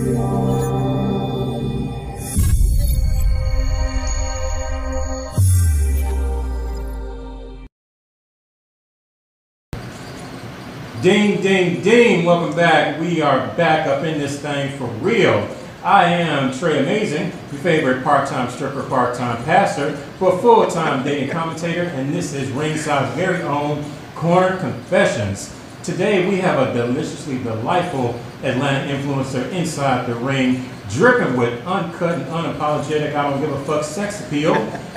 Ding, ding, ding. Welcome back. We are back up in this thing for real. I am Trey Amazing, your favorite part-time stripper, part-time pastor, but full-time dating commentator, and this is Ringside's very own Corner Confessions. Today we have a deliciously delightful Atlanta influencer inside the ring, dripping with uncut and unapologetic, I don't give a fuck sex appeal.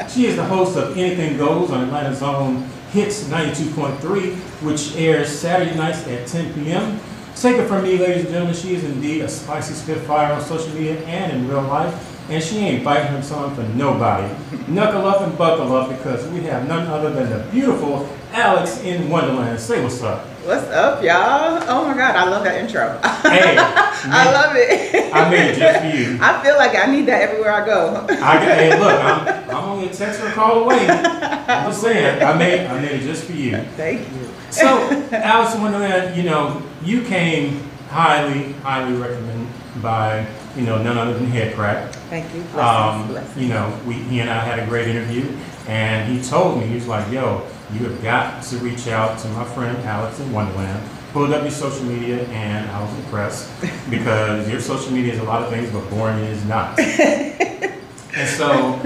she is the host of Anything Goes on Atlanta's own Hits 92.3, which airs Saturday nights at 10 p.m. Take it from me, ladies and gentlemen, she is indeed a spicy spitfire on social media and in real life, and she ain't biting her tongue for nobody. Knuckle up and buckle up because we have none other than the beautiful Alix N Wondrland. Say what's up. What's up, y'all? Oh my God, I love that intro. Hey, I love it. I made it just for you. I feel like I need that everywhere I go. I got, hey, look, I'm, I'm only a text or call away. I'm just saying, I made, I made it just for you. Thank you. So, Alix Wondrland, you know, you came highly, highly recommended by, you know, none other than Head Crack. Thank you. Blessings, Um, blessings. you know, we, he and I had a great interview, and he told me, he was like, yo, you have got to reach out to my friend Alix N Wondrland. Pulled up your social media, and I was impressed because your social media is a lot of things, but boring is not. and so,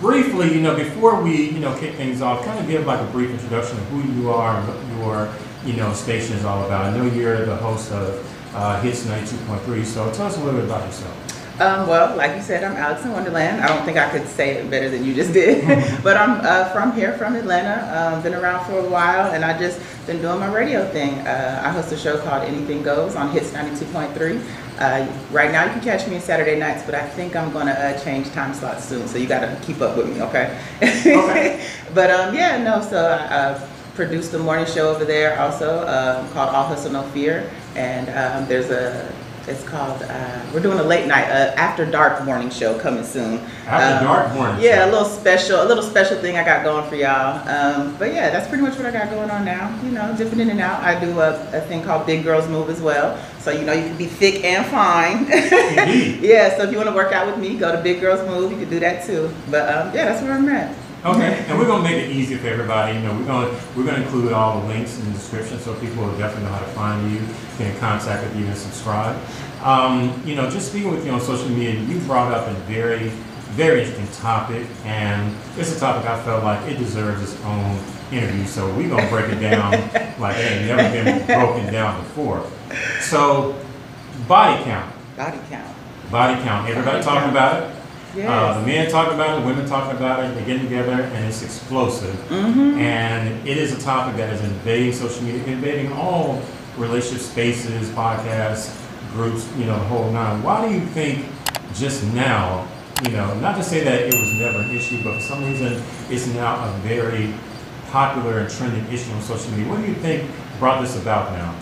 briefly, you know, before we, you know, kick things off, kind of give like a brief introduction of who you are and what your, you know, station is all about. I know you're the host of uh, Hits 92.3, so tell us a little bit about yourself. Um, well, like you said, I'm Alix N Wondrland. I don't think I could say it better than you just did. but I'm uh, from here, from Atlanta. Um, been around for a while, and I just been doing my radio thing. Uh, I host a show called Anything Goes on Hits 92.3. Uh, right now, you can catch me on Saturday nights, but I think I'm going to uh, change time slots soon, so you got to keep up with me, okay? Okay. but um, yeah, no, so I uh, produced the morning show over there also um, called All Hustle No Fear, and um, there's a it's called uh, we're doing a late night uh, after dark morning show coming soon. After Um, dark morning. Yeah, a little special, a little special thing I got going for y'all. Um, but yeah, that's pretty much what I got going on now. You know, dipping in and out. I do a, a thing called Big Girls Move as well. So you know, you can be thick and fine. Yeah. So if you want to work out with me, go to Big Girls Move. You can do that too. But um, yeah, that's where I'm at. Okay, and we're gonna make it easy for everybody. You know, we're gonna we're gonna include all the links in the description so people will definitely know how to find you, get in contact with you, and subscribe. Um, you know, just speaking with you on social media, you brought up a very very interesting topic, and it's a topic I felt like it deserves its own interview. So we're gonna break it down like it ain't never been broken down before. So, body count, Body count. body count. Everybody Body talking count. about it. Yes. Uh, the men talk about it, women talk about it, they get together, and it's explosive. mm-hmm. And it is a topic that is invading social media, invading all relationship spaces, podcasts, groups, you know, the whole nine. Why do you think just now, you know, not to say that it was never an issue, but for some reason it's now a very popular and trending issue on social media? What do you think brought this about now?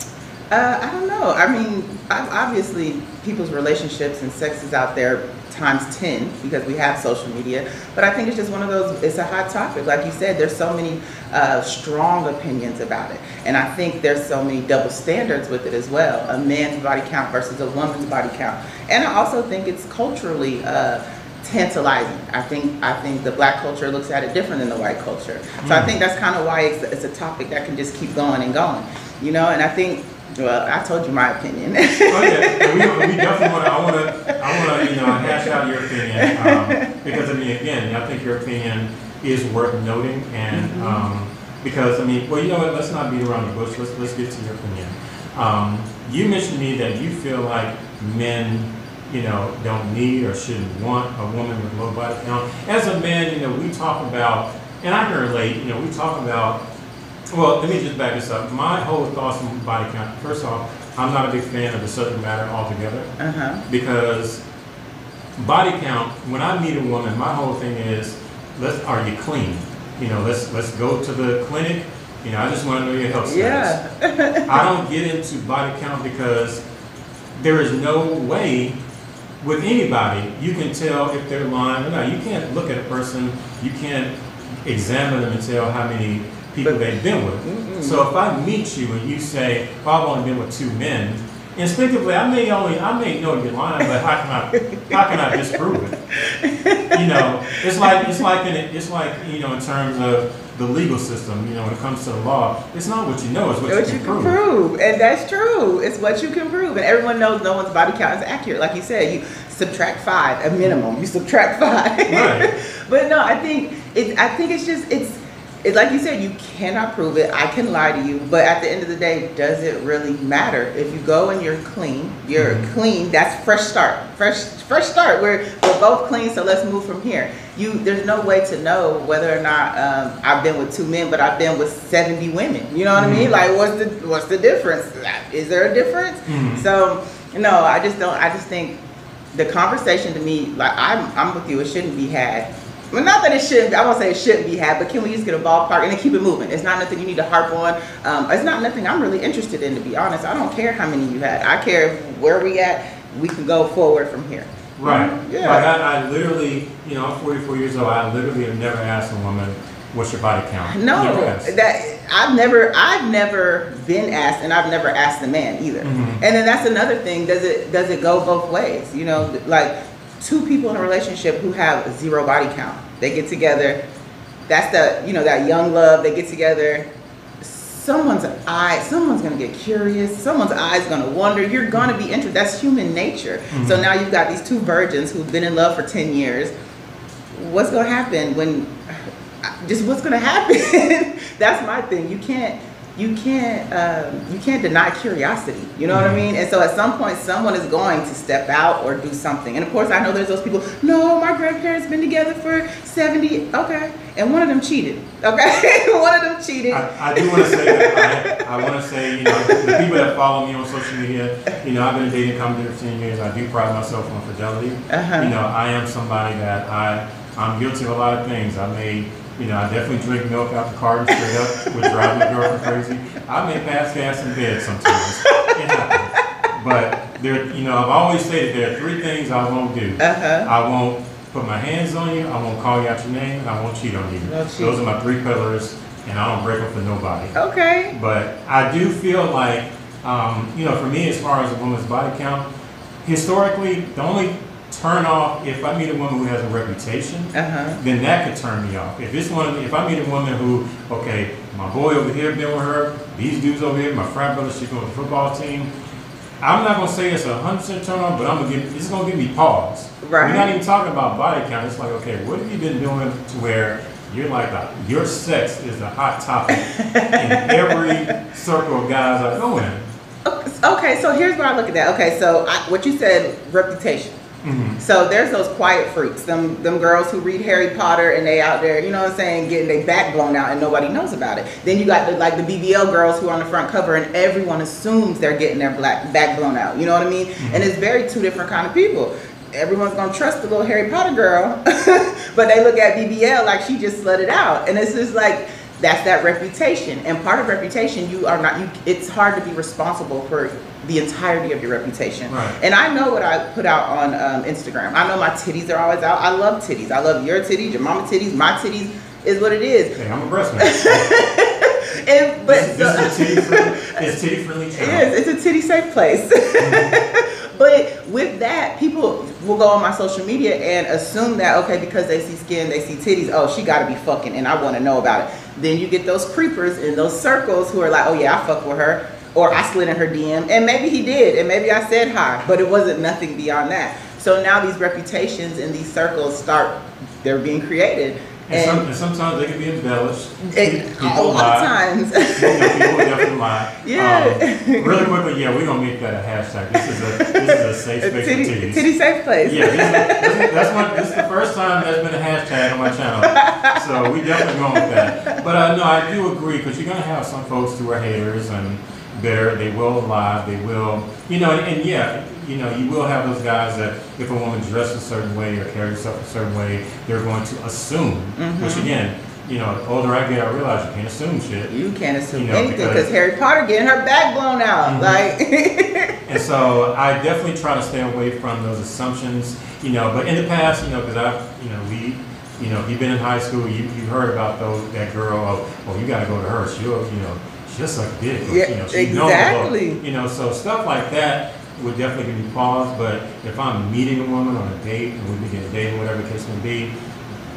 Uh, I don't know. I mean, obviously, people's relationships and sex is out there times 10 because we have social media. But I think it's just one of those, it's a hot topic. Like you said, there's so many uh, strong opinions about it. And I think there's so many double standards with it as well a man's body count versus a woman's body count. And I also think it's culturally. Uh, tantalizing. I think I think the black culture looks at it different than the white culture. So I Mm. think that's kind of why it's, it's a topic that can just keep going and going. You know, and I think well, I told you my opinion. Oh yeah, we, we definitely want to. I want to. I want to. You know, hash out your opinion um, because I mean, again, I think your opinion is worth noting, and Mhm. um, because I mean, well, you know what? Let's not beat around the bush. Let's let's get to your opinion. Um, you mentioned to me that you feel like men, you know, don't need or shouldn't want a woman with low body count. As a man, you know, we talk about, and I can relate. You know, we talk about well, let me just back this up. My whole thoughts on body count. First off, I'm not a big fan of the subject matter altogether uh huh. because body count. When I meet a woman, my whole thing is, let's are you clean? You know, let's let's go to the clinic. You know, I just want to know your health status. Yeah. I don't get into body count because there is no way with anybody you can tell if they're lying or not. You can't look at a person, you can't examine them and tell how many people But- they've been with. Mm-mm. So if I meet you and you say, well, I've only been with two men, instinctively, I may only, I may know you're lying, but how can I, how can I disprove it? You know, it's like, it's like, in, it's like, you know, in terms of the legal system, you know, when it comes to the law, it's not what you know, it's what, What you you can can prove. prove, and that's true. It's what you can prove, and everyone knows no one's body count is accurate. Like you said, you subtract five, a minimum. You subtract five. Right. but no, I think it. I think it's just it's. It's like you said, you cannot prove it. I can lie to you, but at the end of the day, does it really matter? If you go and you're clean, you're Mhm. clean. That's fresh start. Fresh, fresh start. We're we're both clean, so let's move from here. You, there's no way to know whether or not um, I've been with two men, but I've been with seventy women. You know what I mean? Mhm. Like, what's the what's the difference? Is there a difference? Mhm. So no, I just don't. I just think the conversation to me, like I'm, I'm with you. It shouldn't be had. Well, not that it shouldn't. I won't say it shouldn't be had, but can we just get a ballpark and then keep it moving? It's not nothing you need to harp on. Um, it's not nothing I'm really interested in, to be honest. I don't care how many you had. I care where we at. We can go forward from here. Right. Yeah. Like I, I literally, you know, I'm 44 years old. I literally have never asked a woman, "What's your body count?" No, Never that I've never, I've never been asked, and I've never asked the man either. Mhm. And then that's another thing. Does it does it go both ways? You know, like two people in a relationship who have zero body count, they get together. That's the you know that young love. They get together. Someone's eye, someone's gonna get curious. Someone's eyes gonna wonder. You're gonna be interested. That's human nature. So Mhm. now you've got these two virgins who've been in love for ten years. What's gonna happen when? Just what's gonna happen? That's my thing. You can't, you can't, um, you can't deny curiosity. You know what I Mhm. mean? And so at some point, someone is going to step out or do something. And of course, I know there's those people. No, my grandparents been together for seventy. Okay, and one of them cheated. Okay, one of them cheated. I, I do want to say that I, I want to say, you know, the people that follow me on social media, you know, I've been dating company for 10 years. I do pride myself on fidelity. Uh-huh. You know, I am somebody that I, I'm guilty of a lot of things. I may, you know, I definitely drink milk out the carton straight up, which drives my girlfriend crazy. I may pass gas in bed sometimes. But there, you know, I've always stated there are three things I won't do. Uh huh. I won't put my hands on you, I won't call you out your name, and I won't cheat on you. No cheat. Those are my three pillars, and I don't break them for nobody. Okay. But I do feel like, um, you know, for me, as far as a woman's body count, historically, the only turn off if I meet a woman who has a reputation, Uh huh. then that could turn me off. If it's one, if I meet a woman who, okay, my boy over here been with her, these dudes over here, my frat brother, she's going to the football team. I'm not gonna say it's a hundred percent turn on, but I'm gonna give. It's gonna give me pause. Right. We're not even talking about body count. It's like, okay, what have you been doing to where you're like a, your sex is a hot topic in every circle of guys I go in. Okay, so here's where I look at that. Okay, so I, what you said, reputation. Hmm So there's those quiet freaks, them them girls who read Harry Potter and they out there, you know what I'm saying, getting their back blown out and nobody knows about it. Then you got the, like the BBL girls who are on the front cover and everyone assumes they're getting their black back blown out. You know what I mean? And it's very two different kind of people. Everyone's gonna trust the little Harry Potter girl, but they look at BBL like she just let it out, and it's just like that's that reputation. And part of reputation, you are not. You, it's hard to be responsible for the entirety of your reputation. Right. And I know what I put out on um, Instagram. I know my titties are always out. I love titties. I love your titties, your mama titties, my titties is what it is. Hey, I'm a breast man. And, but this, this is a titty friendly. It's titty friendly it channel. is. It's a titty safe place. but with that, people will go on my social media and assume that okay, because they see skin, they see titties. Oh, she got to be fucking, and I want to know about it. Then you get those creepers in those circles who are like, oh yeah, I fuck with her, or I slid in her DM, and maybe he did, and maybe I said hi, but it wasn't nothing beyond that. So now these reputations in these circles start, they're being created, And, some, and and sometimes they can be embellished. it, People a lot lie. of times. Know, people definitely lie. Yeah. Um, really quickly, yeah, we're gonna make that a hashtag. This is a this is a safe space titty, for titties. titty safe place. Yeah, this is, this is, that's what this is the first time that's been a hashtag on my channel. So we definitely going with that. But uh, no, I do agree because you're gonna have some folks who are haters and bitter. They will lie. They will, you know, and, and yeah, you know, you will have those guys that if a woman dresses a certain way or carries herself a certain way, they're going to assume. Which Mhm. again, you know, the older I get, I realize you can't assume shit. You can't assume You know, anything because- Harry Potter getting her back blown out. Mhm. Like, And so I definitely try to stay away from those assumptions, you know. But in the past, you know, because I've, you know, we, you know, if you've been in high school, you you heard about those that girl. Oh, oh you got to go to her. She'll, you know, just like a dick. Yeah, you know, she knows exactly. about- You know, so stuff like that would definitely give me pause. But if I'm meeting a woman on a date and we begin dating, whatever the case may be,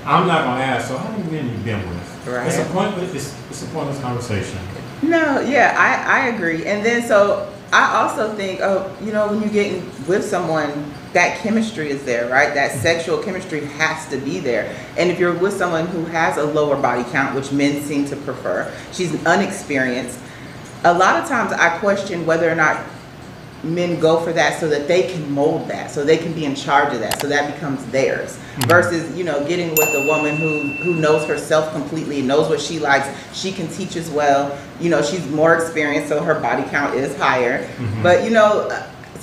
I'm not gonna ask. So how many men you been with? Right. It's a pointless. It's, it's a pointless conversation. No, yeah, I, I agree. And then so I also think, oh, you know, when you're getting with someone, that chemistry is there, right? That sexual chemistry has to be there. And if you're with someone who has a lower body count, which men seem to prefer, she's unexperienced. A lot of times I question whether or not men go for that so that they can mold that, so they can be in charge of that, so that becomes theirs. Versus, you know, getting with a woman who who knows herself completely, knows what she likes, she can teach as well. You know, she's more experienced, so her body count is higher. Mhm. But you know,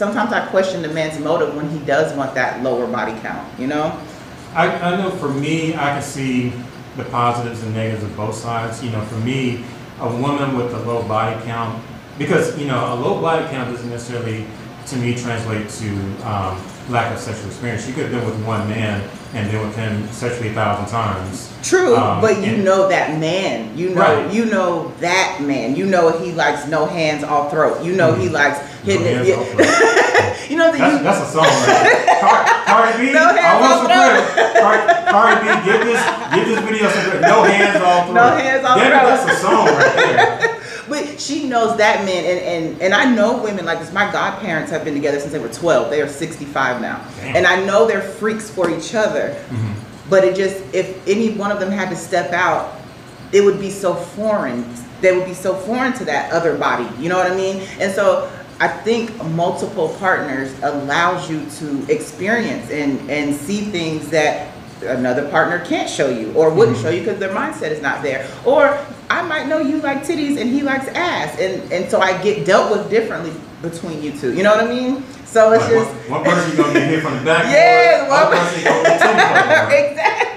sometimes I question the man's motive when he does want that lower body count. You know? I, I know for me, I can see the positives and negatives of both sides. You know, for me, a woman with a low body count, because, you know, a low body count doesn't necessarily, to me, translate to um, lack of sexual experience. She could have been with one man and been with him sexually a thousand times. True, Um, but you and- know that man. You know, Right. you know that man. You know he likes no hands, all throat. You know he Mhm. likes hitting hands, it. yeah. you know that That's, you. that's a song right Car- Cardi B, No hands, I want some credit. Car- Cardi B, give this, give this video some credit. No hands off. through. No hands off. Damn it. That's a song right there. But she knows that man, and, and, and I know women like this. My godparents have been together since they were 12. They are 65 now. Damn. And I know they're freaks for each other. Mhm. But it just, if any one of them had to step out, it would be so foreign. They would be so foreign to that other body. You know what I mean? And so I think multiple partners allows you to experience and, and see things that another partner can't show you or wouldn't Mhm. show you because their mindset is not there. Or I might know you like titties and he likes ass. And, and so I get dealt with differently between you two. You know what I mean? So it's Like, just. one, one person gonna get hit from the back. Yeah, one one- person gonna get titty fucked. exactly.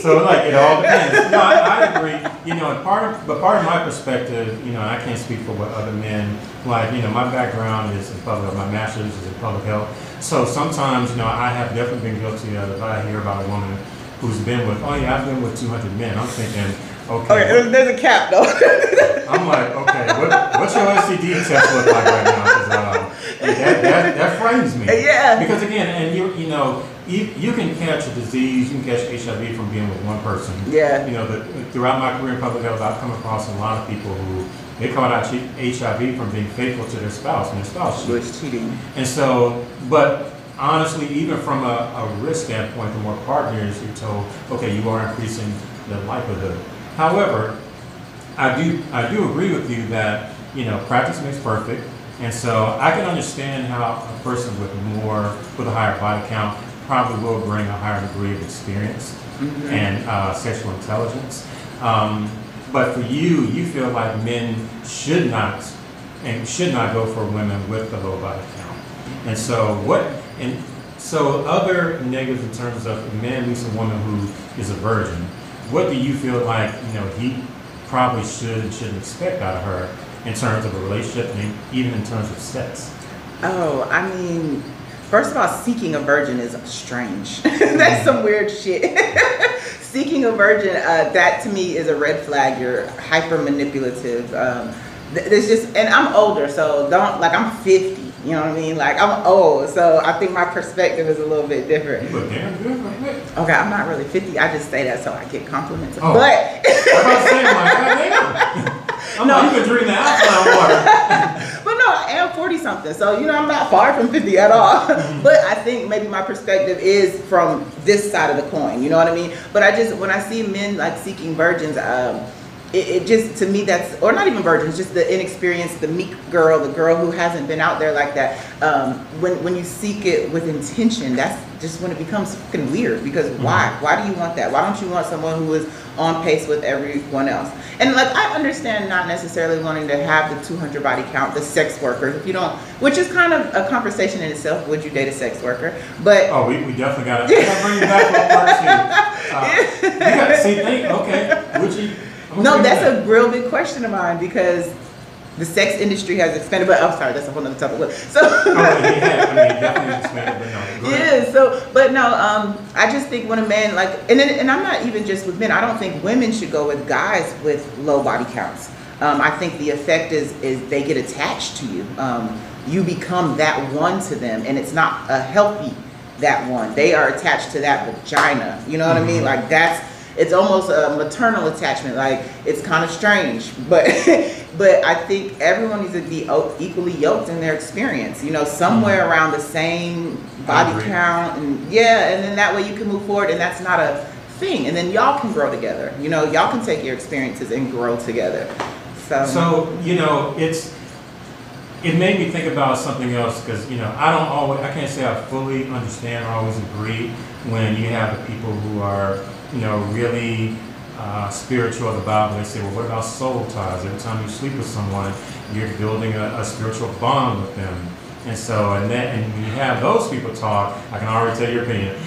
So like it all depends. No, I, I agree. You know, and part of but part of my perspective, you know, I can't speak for what other men like. You know, my background is in public. My master's is in public health. So sometimes, you know, I have definitely been guilty of. If I hear about a woman who's been with, oh yeah, I've been with 200 men. I'm thinking, okay. Okay, there's, there's a cap though. I'm like, okay, what, what's your STD test look like right now? uh, that, that, that frightens me. Yeah. Because again, and you you know, you, you can catch a disease, you can catch HIV from being with one person. Yeah. You know, the, throughout my career in public health, I've come across a lot of people who they caught out HIV from being faithful to their spouse and their spouse cheated. was cheating. And so, but honestly, even from a, a risk standpoint, the more partners you're told, okay, you are increasing the likelihood. However, I do I do agree with you that you know practice makes perfect, and so I can understand how a person with more with a higher body count probably will bring a higher degree of experience and uh, sexual intelligence. Um, but for you, you feel like men should not and should not go for women with the low body count. And so what and so other negatives in terms of a man meets a woman who is a virgin. What do you feel like you know he probably should and shouldn't expect out of her in terms of a relationship and even in terms of sex? Oh, I mean, first of all, seeking a virgin is strange. That's some weird shit. seeking a virgin, uh, that to me is a red flag. You're hyper manipulative. Um, there's just, and I'm older, so don't like I'm 50. You know what I mean? Like I'm old, so I think my perspective is a little bit different. You look damn good like that. Okay, I'm not really 50. I just say that so I get compliments. Oh. But I'm about to say, like, goddamn. I'm No. like, you been drinking the alkaline water. I am 40 something. So, you know, I'm not far from 50 at all. but I think maybe my perspective is from this side of the coin. You know what I mean? But I just, when I see men like seeking virgins, um, it, it just, to me, that's, or not even virgins, just the inexperienced, the meek girl, the girl who hasn't been out there like that. Um, when, when you seek it with intention, that's just when it becomes fucking weird because why? Why do you want that? Why don't you want someone who is on pace with everyone else? And like I understand not necessarily wanting to have the 200 body count, the sex workers. If you don't, which is kind of a conversation in itself. Would you date a sex worker? But Oh, we, we definitely got to bring you back for part two. Uh, you got to see, think, okay, would you? I'm gonna no, that's a real big question of mine because the sex industry has expanded. But I'm sorry, that's a whole other topic. So. Oh, yeah, I mean, definitely expanded, but no. Yeah, so but no, um, I just think when a man like, and then, and I'm not even just with men. I don't think women should go with guys with low body counts. um, I think the effect is is they get attached to you. Um, you become that one to them, and it's not a healthy that one. They are attached to that vagina. You know what I mean? Mhm. Like that's it's almost a maternal attachment. Like it's kind of strange, but but I think everyone needs to be equally yoked in their experience. You know, somewhere mm-hmm. around the same body count, and yeah, and then that way you can move forward, and that's not a thing. And then y'all can grow together. You know, y'all can take your experiences and grow together. So, So, you know, it's, it made me think about something else because, you know, I don't always, I can't say I fully understand or always agree when you have the people who are, you know, really uh, spiritual of the Bible. They say, well, what about soul ties? Every time you sleep with someone, you're building a, a spiritual bond with them. And so, and then, and when you have those people talk, I can already tell your opinion.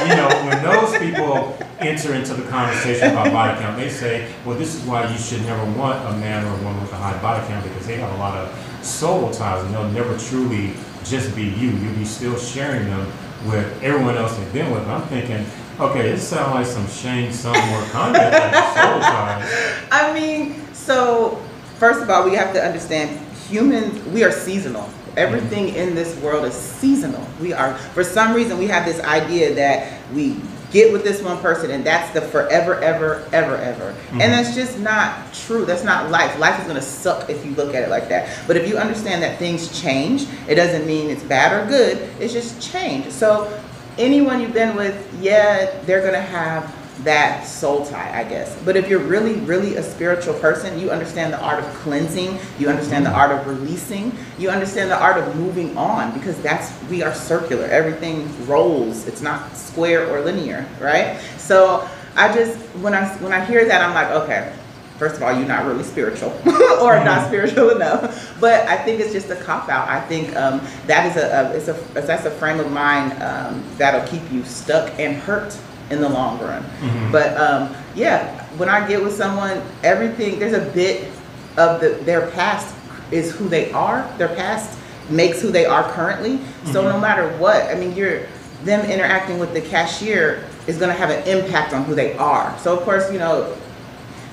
Uh, you know, when those people enter into the conversation about body count, they say, well, this is why you should never want a man or a woman with a high body count because they have a lot of soul ties and they'll never truly just be you. You'll be still sharing them with everyone else they've been with. And I'm thinking, okay, this sounds like some Shane Summer content like soul ties. I mean, so first of all, we have to understand humans, we are seasonal. Everything in this world is seasonal. We are, for some reason, we have this idea that we get with this one person and that's the forever, ever, ever, ever. Mhm. And that's just not true. That's not life. Life is going to suck if you look at it like that. But if you understand that things change, it doesn't mean it's bad or good. It's just change. So anyone you've been with, yeah, they're going to have that soul tie, I guess. But if you're really, really a spiritual person, you understand the art of cleansing, you understand the art of releasing, you understand the art of moving on because that's, we are circular. Everything rolls. It's not square or linear, right? So I just, when I, when I hear that, I'm like, okay, first of all, you're not really spiritual or not spiritual enough. But I think it's just a cop out. I think um, that is a, a, it's a that's a frame of mind um, that'll keep you stuck and hurt in the long run. Mhm. But um, yeah, when I get with someone, everything there's a bit of the their past is who they are. Their past makes who they are currently. So Mhm. no matter what, I mean, you're them interacting with the cashier is going to have an impact on who they are. So of course, you know,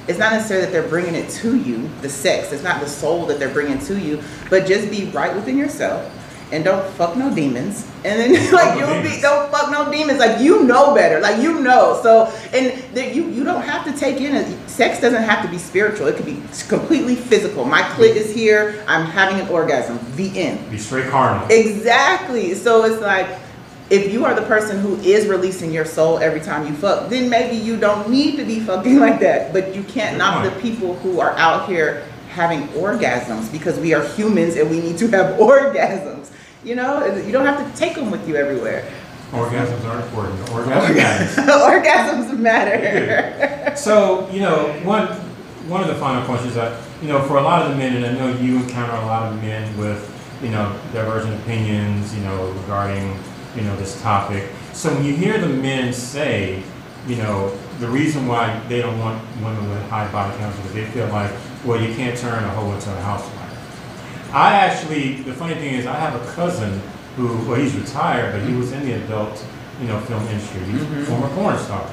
it's not necessarily that they're bringing it to you, the sex. It's not the soul that they're bringing to you, but just be right within yourself and don't fuck no demons. And then like you'll be don't fuck no demons. Like you know better. Like you know. So and you you don't have to take in a, sex doesn't have to be spiritual. It could be completely physical. My clit is here. I'm having an orgasm. The end. Be straight carnal. Exactly. So it's like if you are the person who is releasing your soul every time you fuck, then maybe you don't need to be fucking like that. But you can't knock the people who are out here having orgasms because we are humans and we need to have orgasms. You know, you don't have to take them with you everywhere. Orgasms are important. Orgasm matters. orgasms matter. So, you know, one one of the final questions that, you know, for a lot of the men, and I know you encounter a lot of men with, you know, divergent opinions, you know, regarding, you know, this topic. So when you hear the men say, you know, the reason why they don't want women with high body counts is because they feel like, well, you can't turn a hoe into a housewife. I actually, the funny thing is, I have a cousin who, well, he's retired, but he was in the adult, you know, film industry. He's Mhm. a former porn star.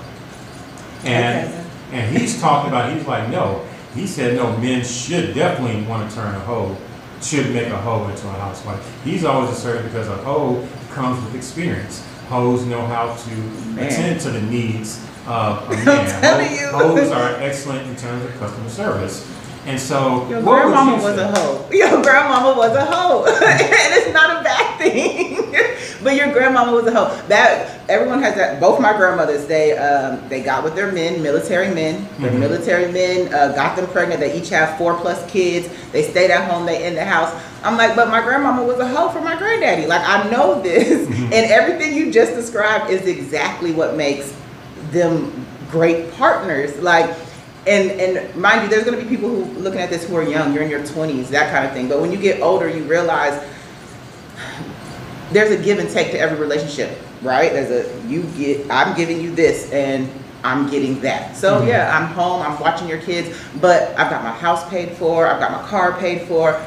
And Okay. and he's talking about, he's like, no. He said, no, men should definitely want to turn a hoe, should make a hoe into a housewife. He's always asserted because a hoe comes with experience. Hoes know how to Man. attend to the needs of a I'm man. telling Ho- you. Hoes are excellent in terms of customer service. And so, Your grandmama you was a hoe. Your grandmama was a hoe, and it's not a bad thing. but your grandmama was a hoe. That everyone has that. Both my grandmothers, they um, they got with their men, military men. Their Mhm. military men uh, got them pregnant. They each have four plus kids. They stayed at home. They in the house. I'm like, but my grandmama was a hoe for my granddaddy. Like I know this, Mhm. and everything you just described is exactly what makes them great partners. Like, and and mind you, there's gonna be people who looking at this who are young. You're in your 20s, that kind of thing. But when you get older, you realize there's a give and take to every relationship, right? There's a you get, I'm giving you this, and I'm getting that. So Mhm. yeah, I'm home, I'm watching your kids, but I've got my house paid for, I've got my car paid for.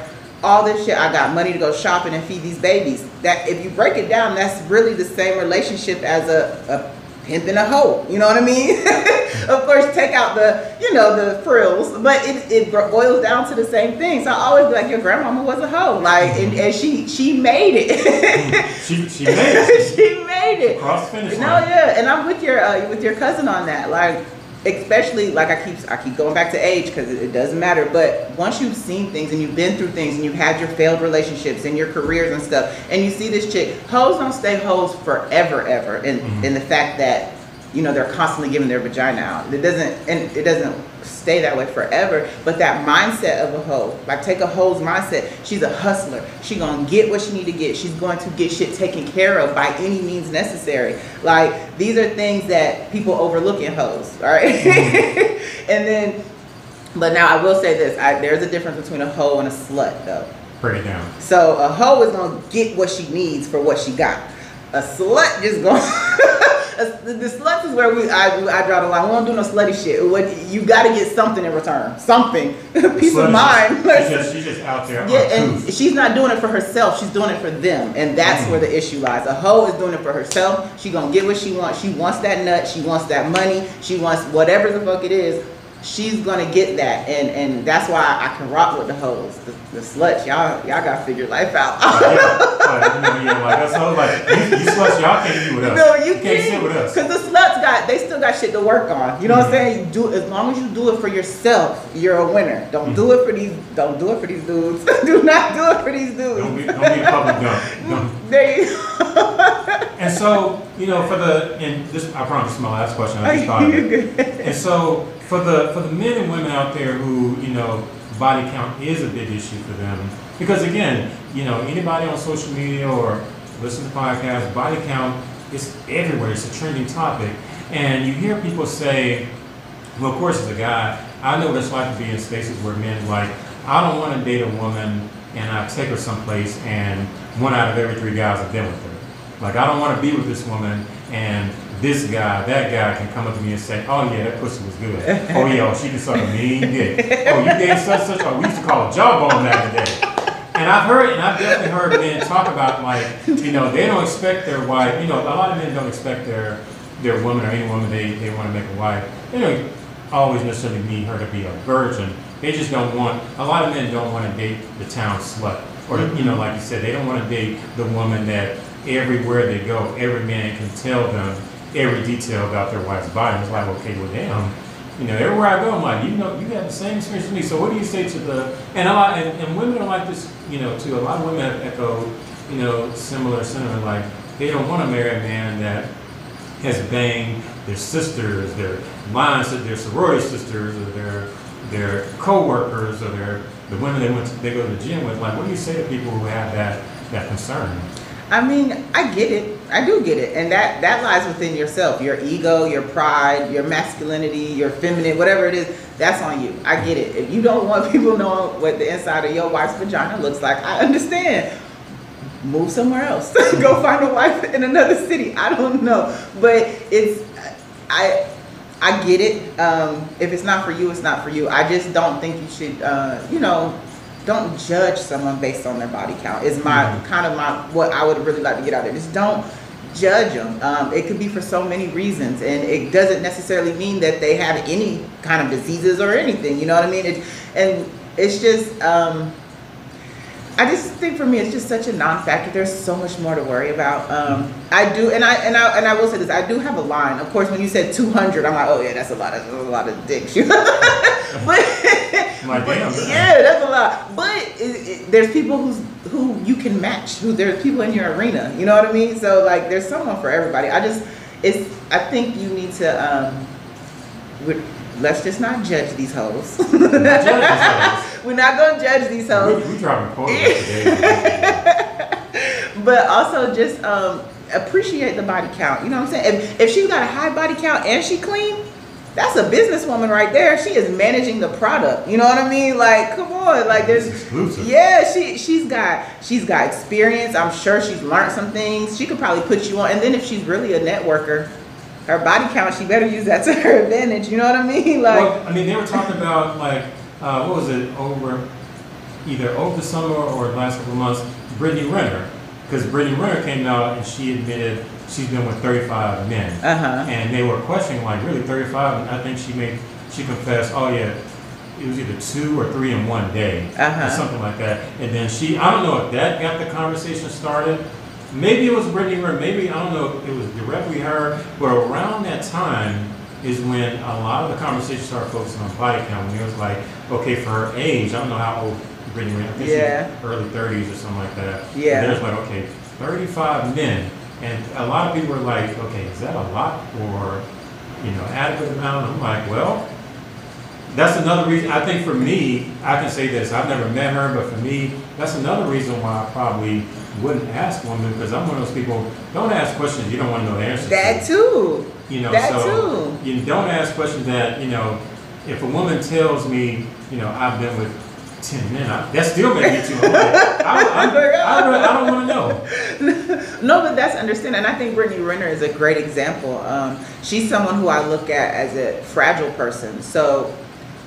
All this shit, I got money to go shopping and feed these babies. That if you break it down, that's really the same relationship as a, a pimp and a hoe. You know what I mean? of course, take out the, you know, the frills, but it, it boils down to the same thing. So I always be like, your grandmama was a hoe, like, and, and she she made it. She, she made it. she made it. Cross finish No, yeah, and I'm with your uh, with your cousin on that. Like, especially like I keep I keep going back to age because it, it doesn't matter. But once you've seen things and you've been through things and you've had your failed relationships and your careers and stuff, and you see this chick, hoes don't stay hoes forever, ever. And Mhm. in the fact that you know they're constantly giving their vagina out, it doesn't and it doesn't stay that way forever. But that mindset of a hoe, like take a hoe's mindset. She's a hustler. She gonna get what she need to get. She's going to get shit taken care of by any means necessary. Like these are things that people overlook in hoes, all right? and then, but now I will say this: I, there's a difference between a hoe and a slut, though. Break it down. So a hoe is gonna get what she needs for what she got. A slut just gonna. the, the sluts is where we I, I draw the line. We don't do no slutty shit. What you got to get something in return, something, peace of mind. She's just, she's just out there. Yeah, and truth. she's not doing it for herself. She's doing it for them, and that's Mm. where the issue lies. A hoe is doing it for herself. She gonna get what she wants. She wants that nut. She wants that money. She wants whatever the fuck it is. She's gonna get that, and and that's why I can rock with the hoes. The, the sluts, y'all y'all gotta figure life out. Oh, yeah, oh, like, you know, yeah, like that's so like you, you sluts, y'all can't be with us. No, you can't can't. sit with us. Because the sluts got, they still got shit to work on. You know what I'm saying? You do as long as you do it for yourself, you're a winner. Don't mm-hmm. do it for these. Don't do it for these dudes. do not do it for these dudes. Don't be, don't be a public dump. Don't- There And so, you know, for the and this, I promise this is my last question. I just thought of you it. And so, for the for the men and women out there who you know body count is a big issue for them, because again, you know, anybody on social media or listen to podcasts, body count is everywhere. It's a trending topic, and you hear people say, "Well, of course, as a guy, I know what it's like to be in spaces where men like, I don't want to date a woman and I take her someplace and one out of every three guys have been with her. Like, I don't want to be with this woman and this guy, that guy can come up to me and say, oh yeah, that pussy was good. Oh yeah, oh, she can suck a mean dick. Oh, you gave such such. We used to call jawbone the day. And I've heard, and I've definitely heard men talk about like, you know, they don't expect their wife. You know, a lot of men don't expect their their woman or any woman they, they want to make a wife. They don't always necessarily need her to be a virgin. They just don't want. A lot of men don't want to date the town slut, or you know, like you said, they don't want to date the woman that everywhere they go, every man can tell them every detail about their wife's body. It's like, okay, well, damn. You know, everywhere I go, I'm like, you know, you have the same experience as me. So what do you say to the and a lot and, and women are like this, you know, too. A lot of women have echoed, you know, similar sentiment. Like they don't want to marry a man that has banged their sisters, their lines, their sorority sisters, or their their co-workers, or their the women they went to, they go to the gym with. Like, what do you say to people who have that that concern? I mean, I get it. I do get it, and that that lies within yourself. Your ego, your pride, your masculinity, your feminine, whatever it is. That's on you. I get it. If you don't want people knowing what the inside of your wife's vagina looks like, I understand. Move somewhere else. Go find a wife in another city. I don't know, but it's I. I get it. Um, if it's not for you, it's not for you. I just don't think you should, uh, you know, don't judge someone based on their body count. Is my Mhm. kind of my what I would really like to get out there. Just don't judge them. Um, it could be for so many reasons, and it doesn't necessarily mean that they have any kind of diseases or anything. You know what I mean? It, and it's just. Um, I just think for me, it's just such a non-factor. There's so much more to worry about. Um, I do, and I and I and I will say this: I do have a line. Of course, when you said 200, I'm like, oh yeah, that's a lot of that's a lot of dicks. but But, damn, yeah, that's a lot. But it, it, there's people who's who you can match. Who there's people in your arena. You know what I mean? So like, there's someone for everybody. I just, it's. I think you need to. Um, let's just not judge these hoes. These hoes. We're not gonna judge these hoes We, we quotas today. but also just um, appreciate the body count. You know what I'm saying? If, if she's got a high body count and she clean, that's a businesswoman right there. She is managing the product. You know what I mean? Like, come on, like there's. exclusive. Yeah, she she's got she's got experience. I'm sure she's learned some things. She could probably put you on. And then if she's really a networker, her body count, she better use that to her advantage. You know what I mean? Like, well, I mean, they were talking about like, uh, what was it over, either over the summer or the last couple of months, Brittany Renner. Because Brittany Renner came out and she admitted she's been with 35 men. Uh huh. And they were questioning, like, really 35? And I think she made, she confessed, oh yeah, it was either two or three in one day, Uh-huh. or something like that. And then she, I don't know if that got the conversation started. Maybe it was Brittany Renner, maybe, I don't know if it was directly her, but around that time is when a lot of the conversation started focusing on body count. When it was like, okay, for her age, I don't know how old Renner, I Yeah. early 30s or something like that. Yeah. And there's like, okay, 35 men. And a lot of people were like, okay, is that a lot or, you know, adequate amount? I'm like, well, that's another reason, I think for me, I can say this, I've never met her, but for me, that's another reason why I probably wouldn't ask women, because I'm one of those people, don't ask questions you don't want to know the answer to. That too. You know, that so too. you don't ask questions that, you know, if a woman tells me, you know, I've been with 10 men, I, that still may be too much. I, I, don't want to know. No, but that's understanding. And I think Brittany Renner is a great example. Um, she's someone who I look at as a fragile person. So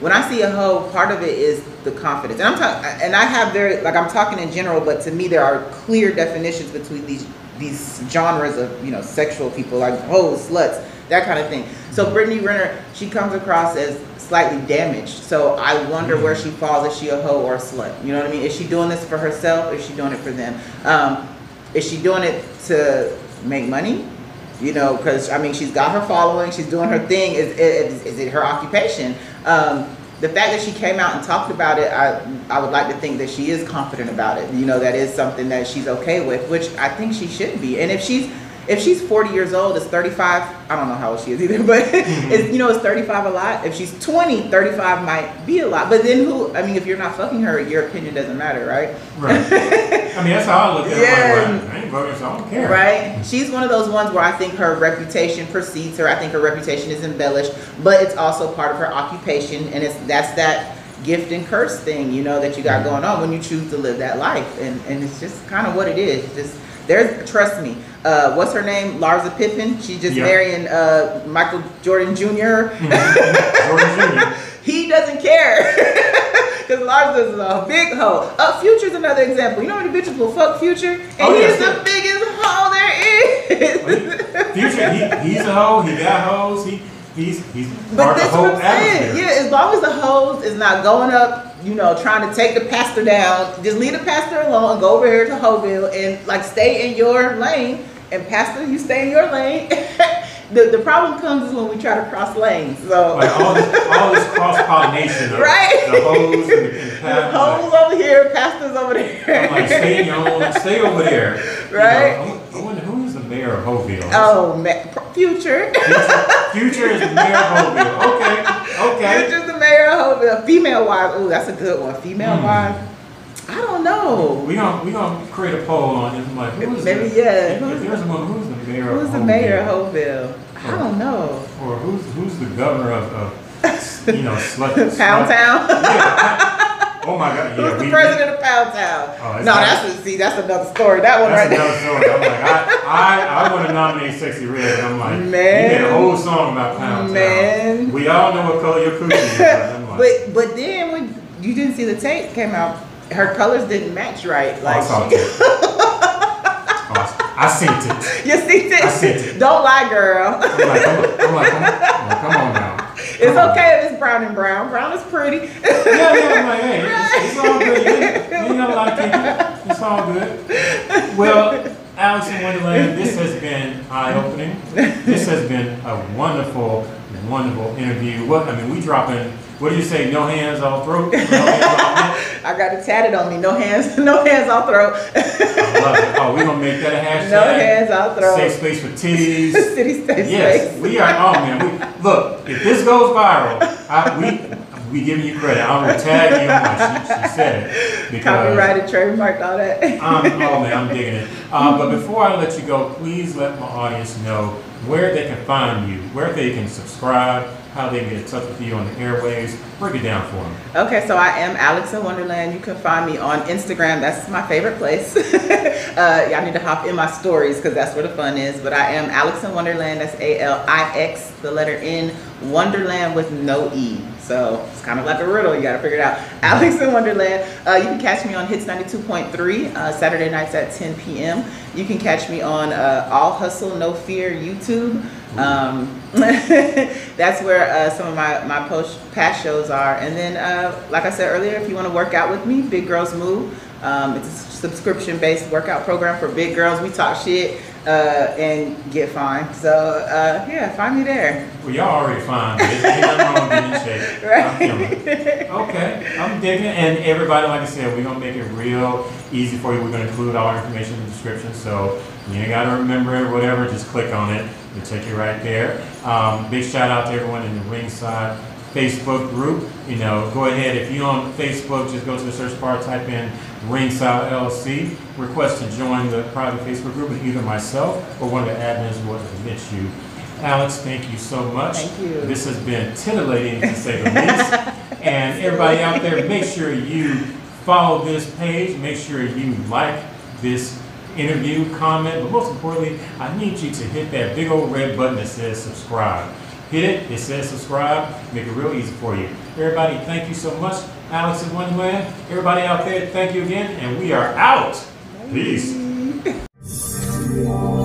when I see a hoe, part of it is the confidence. And I'm talking, and I have very like I'm talking in general, but to me there are clear definitions between these these genres of you know sexual people like hoes, sluts, that kind of thing. So Brittany Renner, she comes across as slightly damaged. So I wonder where she falls. Is she a hoe or a slut? You know what I mean? Is she doing this for herself? Or is she doing it for them? Um, is she doing it to make money? You know, because I mean, she's got her following, she's doing her thing. Is, is, is it her occupation? Um, the fact that she came out and talked about it, I I would like to think that she is confident about it. You know, that is something that she's okay with, which I think she should be. And if she's if she's 40 years old, is 35, I don't know how old she is either, but mm-hmm. is you know, is 35 a lot? If she's 20, 35 might be a lot. But then who, I mean, if you're not fucking her, your opinion doesn't matter, right? Right. I mean, that's how I look at it. Yeah. Like, well, I ain't voting, so I don't care. Right? She's one of those ones where I think her reputation precedes her. I think her reputation is embellished, but it's also part of her occupation, and it's that's that gift and curse thing, you know, that you got mm-hmm. going on when you choose to live that life, and and it's just kind of what it is. Just there's trust me. Uh, what's her name? Larsa Pippen. She's just Yeah. marrying uh, Michael Jordan Jr. Jordan Jr. he doesn't care. Because Larsa is a big hoe. Uh, Future's another example. You know how many bitches will fuck Future? And Oh, he's the biggest hoe there is. Future, he, he's a hoe. He got hoes. He he's he's But part of the whole what I'm saying. Yeah, as long as the hose is not going up, you know, trying to take the pastor down, just leave the pastor alone and go over here to Hoville and like stay in your lane. And pastor, you stay in your lane. the the problem comes is when we try to cross lanes. So Like all this all this cross pollination of Right. the hoes and the, and the hoes over here, pastors over there. I'm like, stay in your own, stay over there. You Right. know, I wonder who mayor of Hoville. oh, man, future. Future, Future is the mayor of Hoville. Okay, okay. Future's the mayor of Hoville. Female wives. Oh, that's a good one. Female Hmm. wives. I don't know. We gonna we gonna create a poll on this. Like, who is Maybe the, yeah. If there's one, who's the mayor Who's of the Hoville? mayor of Hoville? I don't know. Or who's who's the governor of, of you know slut Pound Town. Yeah. Oh my God. Yeah. Who's the we- president of Pound Town? Oh, no, not- that's see, that's another story. That one That's right another story. I'm like, I, I, I want to nominate Sexyy Red. And I'm like, man, you made a whole song about Pound Town. Man. We all know what color your coochie is. but like, But but then when you didn't see the tape came out, her colors didn't match right. oh, oh I Like saw it. Oh, I seen it. you see I seen it. Don't lie, girl. I'm like, come on, I'm like, come on, come on now. It's okay if it's brown and brown. Brown is pretty. Yeah, yeah, like, hey, it's, it's all good. You you lot of people. It's all good. Well, Alix N Wondrland, this has been eye-opening. This has been a wonderful, wonderful interview. What I mean, we dropping. What do you say? No hands, all throat. No hands, all throat? I got it tatted on me. No hands, no hands, I'll throw. I love it. Oh, we're gonna make that a hashtag. No hands, I'll throw. Safe space for titties. City state Yes, space. we are. Oh man, we, look. If this goes viral, I, we we giving you credit. I'm gonna tag you. I'm she, she said it because Copyrighted, trademarked, all that. I'm, oh man, I'm digging it. Uh, but before I let you go, please let my audience know where they can find you, where they can subscribe, how they get in touch with you on the airways. Break it down for them. Okay, so I am Alix N Wondrland. You can find me on Instagram. That's my favorite place. uh, y'all need to hop in my stories because that's where the fun is. But I am Alix N Wondrland. That's A L I X, the letter N, Wonderland with no E. So it's kind of like a riddle. You got to figure it out. Alix N Wondrland. Uh, you can catch me on Hits 92.3 uh, Saturday nights at 10 p.m. You can catch me on uh, All Hustle No Fear YouTube. Um, that's where uh, some of my, my post past shows are. And then, uh, like I said earlier, if you want to work out with me, Big Girls Move. Um, it's a subscription based workout program for big girls. We talk shit uh, and get fine. So, uh, yeah, find me there. Well, y'all already fine, but it ain't nothing wrong with getting in shape. Right. I'm. Okay, I'm digging. And everybody, like I said, we're gonna make it real easy for you. We're gonna include all our information in the description, so you ain't gotta remember it, or whatever, just click on it. It'll take you right there. Um, big shout out to everyone in the Ringside Facebook group. You know, go ahead, if you're on Facebook, just go to the search bar, type in Ringside LLC, request to join the private Facebook group, and either myself or one of the admins will admit you. Alix, thank you so much. Thank you. This has been titillating to say the least. And everybody out there, make sure you follow this page. Make sure you like this interview, comment, but most importantly, I need you to hit that big old red button that says subscribe. Hit it, it says subscribe, make it real easy for you. Everybody, thank you so much. Alix N Wondrland, everybody out there, thank you again, and we are out. Peace.